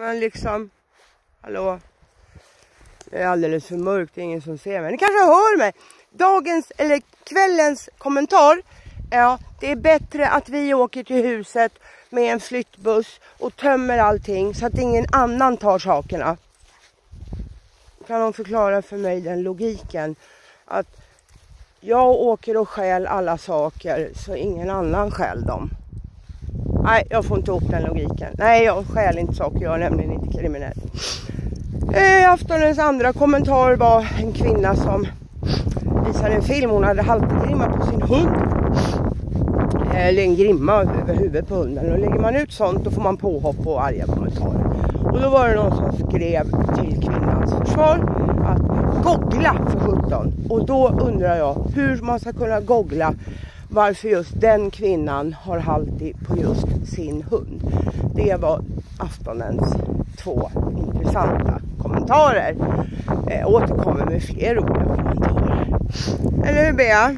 Men liksom, hallå? Det är alldeles för mörkt, det är ingen som ser mig. Ni kanske hör mig? Dagens, eller kvällens kommentar. Ja, det är bättre att vi åker till huset med en flyttbuss och tömmer allting så att ingen annan tar sakerna. Kan någon förklara för mig den logiken? Att jag åker och stjäl alla saker så ingen annan stjäl dem. Nej, jag får inte ihop den logiken. Nej, jag stjäl inte saker, jag är nämligen inte kriminell. Eh, aftonens andra kommentar var en kvinna som visade en film. Hon hade halvgrimma på sin hund. Eh, Eller en grimma över huvudet på hunden. Och lägger man ut sånt då får man påhopp och arga kommentarer. Och då var det någon som skrev till kvinnans försvar att googla för 17. Och då undrar jag hur man ska kunna googla varför just den kvinnan har halti på just sin hund. Det var aftonens två intressanta kommentarer. Eh, återkommer med fler roliga kommentarer. Eller hur Bea?